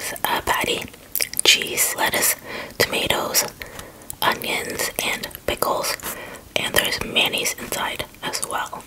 has a uh, patty, cheese, lettuce, tomatoes, onions, and pickles, and there's mayonnaise inside as well.